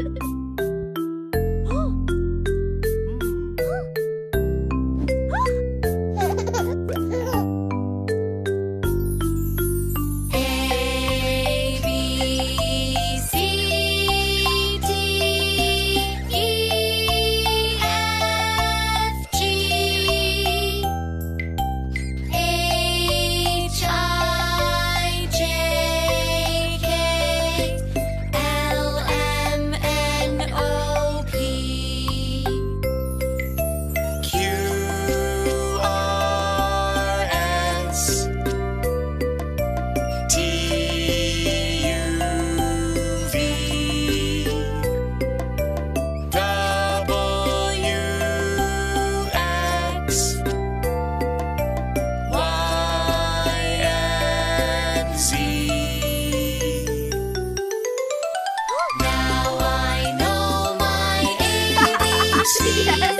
Ha ha ha! yes.